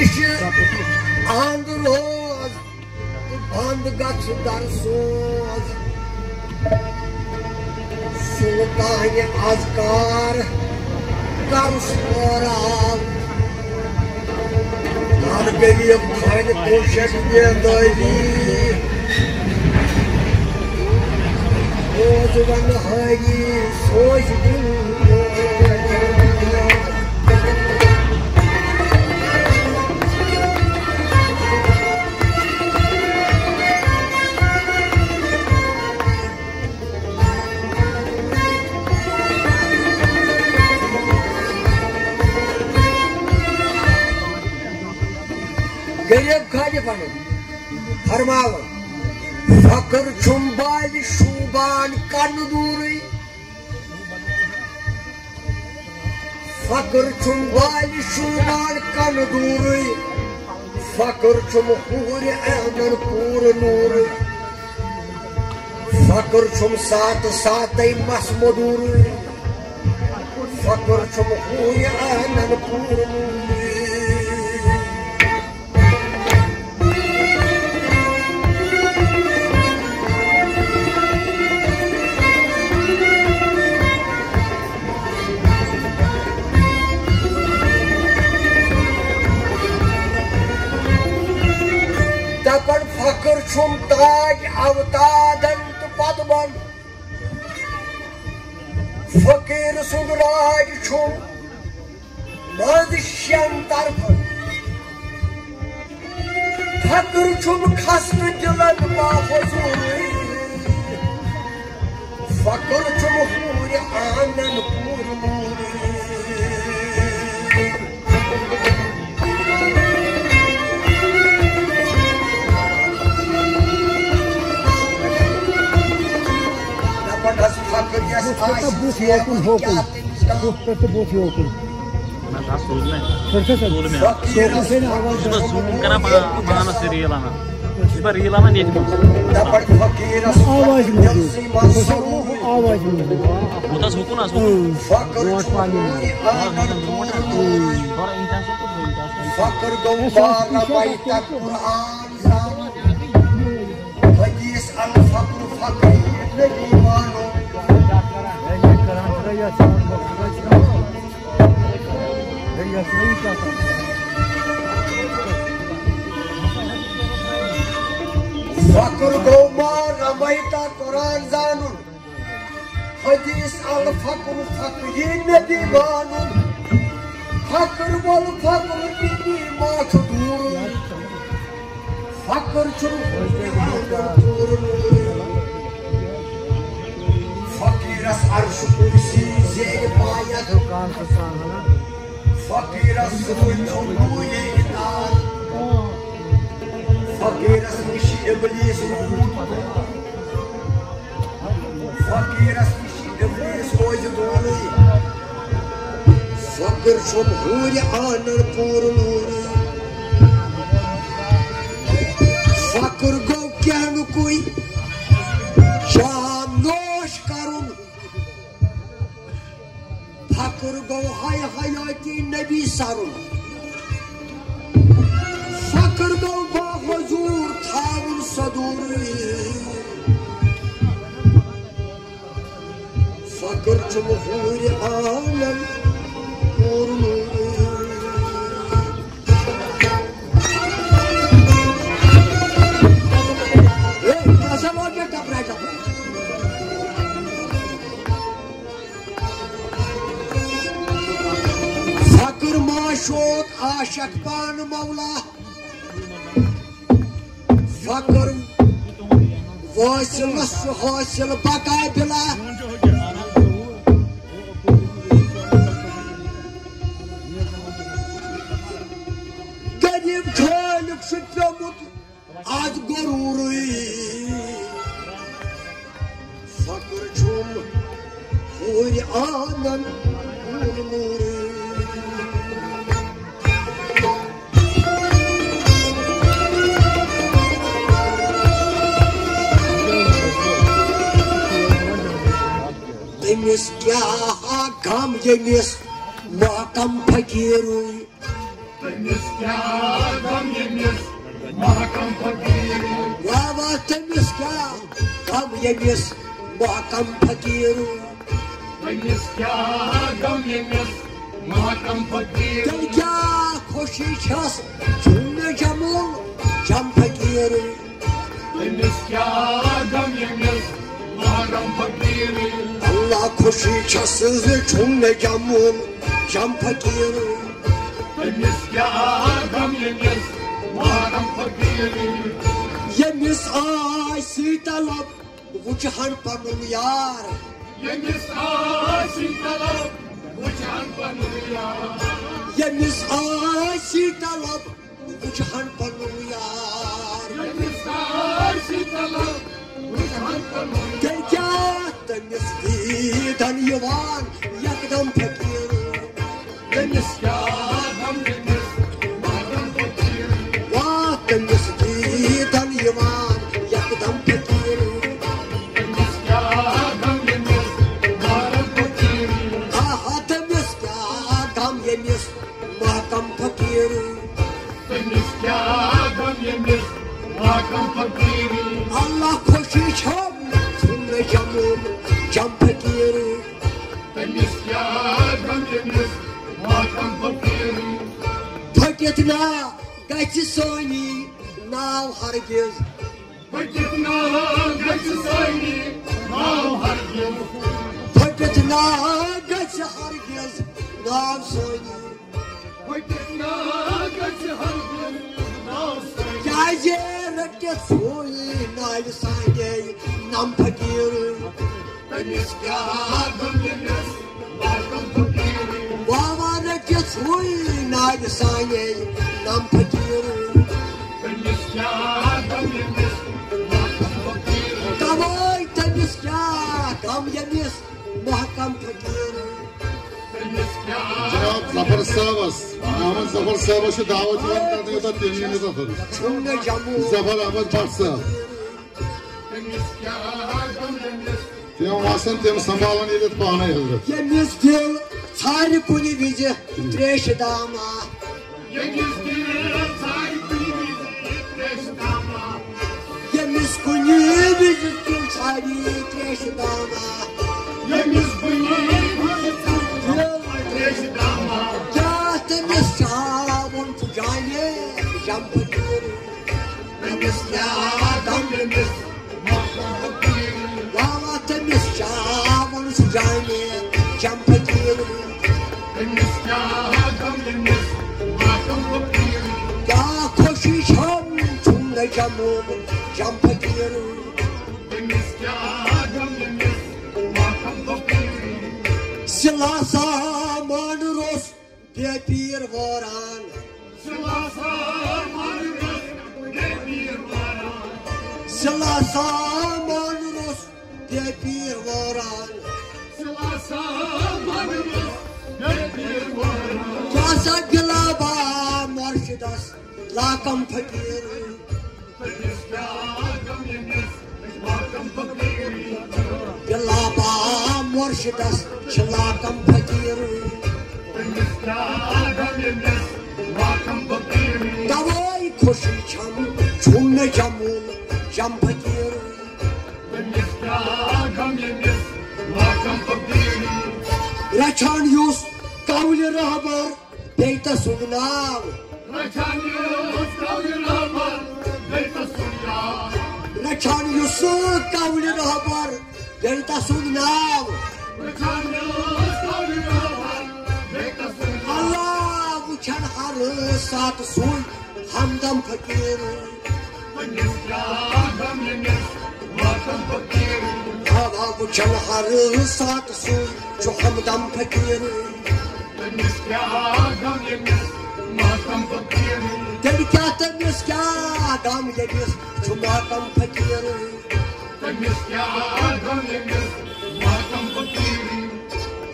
کشی آند روز آند گچ در سوز سلطا یہ آزکار کر سکورا نان گریہ بھائن کوشک یہ دائی۔ روز ون ہائی سوش دن۔ زبان کن دوری فقر چھم والی شومان کن دور فقر چھم خور احمن پور نور فقر چھم سات سات مس مدور فقر چھم خور احمن پور نور Mahfuzur Fakir çum huri anan kurmur Dapat has fakir yas Puspeta bus yokun hokun. Puspeta bus yokun. بہٕ زوٗم کران پانَس ریٖل اَنان بہٕ yatmayı yatsan. Fakir gambara baita Quran zanun. Hadis al fakir fakir nabi manu Fakir bol fakir nabi maçdur Fakir çul Fakir. As arş kursi zeyl bayat Kan kısan hana. فقير السوي حلول النار فقير اسمشي ابليس فقير اسمشي ابليس وجدوني فقير شمهور عانر پور نوري فقير گو کہن کوئی Fakir go hay hayati nebi sarun Fakir go ba huzur tavun saduri Fakir cumhuri alem शतपान मौला फकर वासिलस हासिल बका बिला गरीब खालिक से प्रमुख आज गुरूरी فقر چون خوری آنن نور نور Demis kya gam yemis makam fakirui Temiz kağıdım yemiş, makam fakiri. Vava temiz ka Kam yemiş Muhakkam fakiru Temiz kağıdım yemiş, makam fakiri. Gel ka koşi ças Cümle camul Cam fakiru Temiz kağıdım yemiş, makam Allah koşi çasız Cümle camul Cam fakiru Temiz kağıdım yemiş, makam fakiri. Yemiş ay sitalap Vucahan panum yar. Yemiş ağaçın talap, uçan panırıyor. Yemiş ay sitalap Vucahan panum yar. Yemiş ağaçın talap, uçan panırıyor. Dergâhta mislidan yıvan yakdam fakir Temiz kağıdım yemiş, makam fakiri. Vahta mislidan Paketine gaçı soni nav hargiz. Vakitna gaçı sayni, nav harcım. Paketine gaçı hargiz nav soni Vakitna gaçı harcım, nav sayni. Gaje rakke soni nav sani nam fakir. Temiz kağıdım nav sani nam fakir. Davay temiz ya kam yemiş muhakkam fakir Cenab Zafer Sağbas. Ahmet Zafer Sağbaş'ı davet edenlerine de temini atarız. Cümle camı Zafer Ahmet Baksa. Diyan Hasan tem sambalan ilet bahane yazdı. Yemiş dil çayri kuni bizi treş dama. Yemiş kuni bizi dil çayri treş dama Yemiz bıyık reştama. Ya temiz çabun tucayne jam fakir Temiz kağıdım yemiş, makam fakiri. Vava temiz cümle camı jam fakir Temiz kağıdım yemiş, makam fakiri. Silah saman Rus de bir varan Sılasa marifet ne bir vara. Silah saman Rus de bir varan Sılasa marifet ne bir vara. Kasa gilaba marşidas lakam fakir Temiz kağıdım yemiş, makam fakiri. Gilaba marşidas çılakam fakir Temiz kağıdım yemiş, makam fakiri. Davay koşu çam cümle camul cam fakir Temiz Raçan yus kavli rahbar beyta sugnav Rakan yüz kavgına var, beyta sunya. Allah bu çarharı sat suy hamdam fakir. Hava bu çarharı sat suy şu hamdam fakir Temiz kağıdım yemiş, makam fakiri. Delikate miska adam yemiş şu makam fakir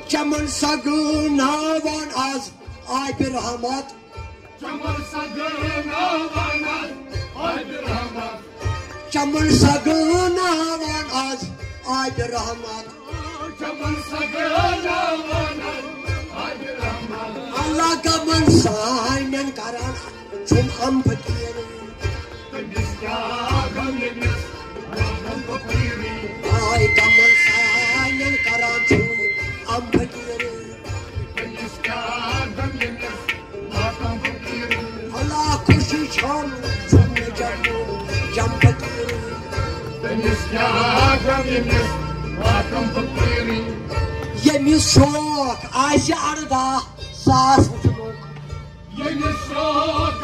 چمن سگناوان آز آب رحمت. چمن سگناوان آز آب رحمت. چمن سگناوان آز آب رحمت. چمن سگناوان آز اللہ کا من سائنن کران چھم ہم پتی Temiz kağıdan yemiz, makam fakiri. Yemiş çok Ayşe arda Sağ buçuk. Yemiş çok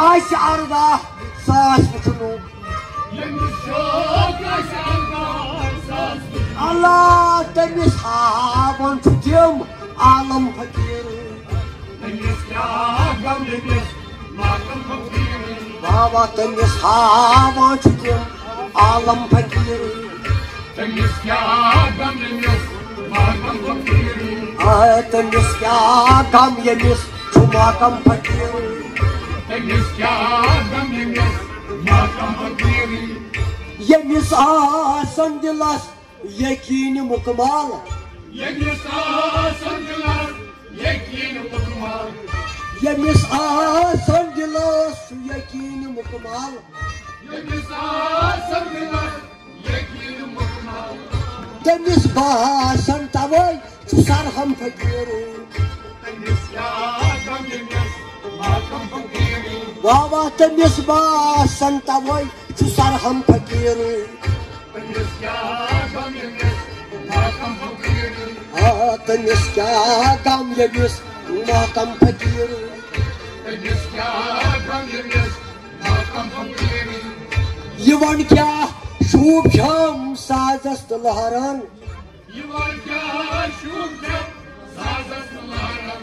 Ayşe arda Sağ suçluk Yeni sokaklarda saz buçuk. Allah temiz havan tutum Alım fakir Temiz kağıdan yemiz, makam fakiri. हावामील त माकम फती यकन मक़माल Yeni sarsıntılar, yekini mutmal. Temiz basan tavay Susar ham fakir Temiz kağıdan yemiz, makam fakiri. Baba temiz basan tavay Susar ham fakir Temiz kağıdan yemiz, makam fakiri. Ah temiz ya gam yemiş Makam fakir Temiz kağıdan yemiz, makam fakiri. Yivan kya şub şam sazast laharan Yuvar kağıt şubca, sazasılarım.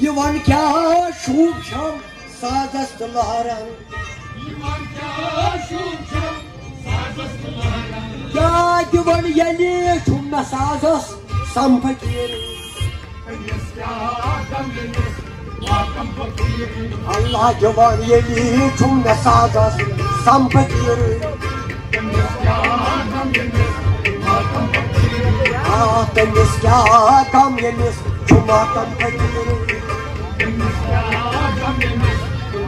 Yivan kya şub şam sazast laharan Yuvar kağıt şubca, sazasılarım. Ya divan yeli çumma sazas sam fakir Temiz kağıdan yemiz, makam fakiri. Allah divan yeli çumma sazas sam fakir Temiz kağıdan yemiz, makam fakiri. Ah temiz ya gam yemiş Cuma gam fakir Temiz kağıdan yemiz,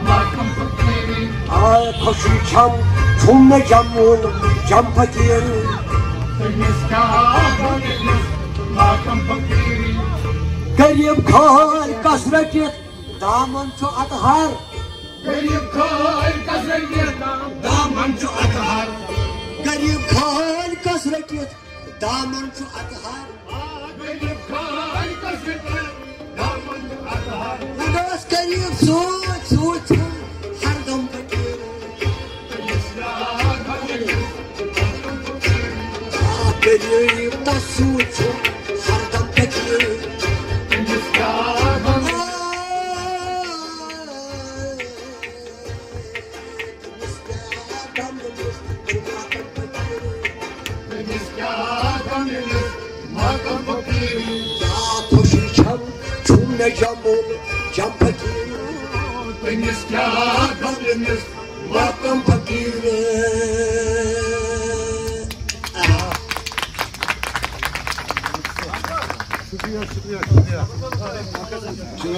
makam fakiri. Ay koşuşam çumma camul cam fakir Temiz kağıdan yemiz, makam fakiri. Garip kal kasretit daman ço adhar Garip kal kasreti, غريب خال كسرت دامن شو أطهر غريب خال كسرت دامن شو أطهر غريب خال كسرت دامن شو أطهر غريب خال كسرت دامن شو أطهر لباس غريب سوت سوت هر دم كتير غريب تسوت Temiz kağıdan yemiz, makam fakir. Şimdi